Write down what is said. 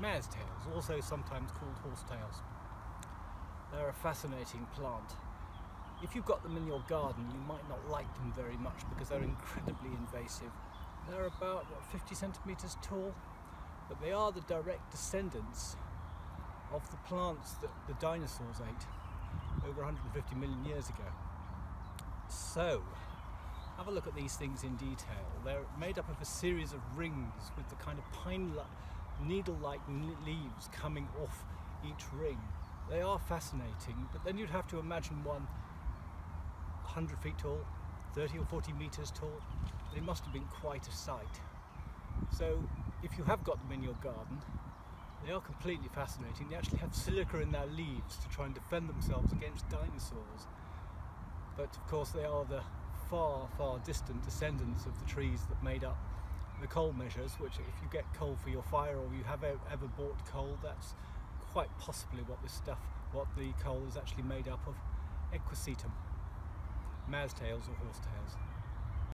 Mare's tails, also sometimes called horsetails. They're a fascinating plant. If you've got them in your garden, you might not like them very much because they're incredibly invasive. They're about what, 50 centimetres tall, but they are the direct descendants of the plants that the dinosaurs ate over 150 million years ago. So, have a look at these things in detail. They're made up of a series of rings with the kind of pine needle-like leaves coming off each ring. They are fascinating, but then you'd have to imagine one 100 feet tall, 30 or 40 meters tall. They must have been quite a sight. So if you have got them in your garden, they are completely fascinating. They actually have silica in their leaves to try and defend themselves against dinosaurs. But of course they are the far, far distant descendants of the trees that made up the coal measures, which if you get coal for your fire or you have ever bought coal, that's quite possibly what this stuff, what the coal is actually made up of, equisetum, mare's tails or horse tails.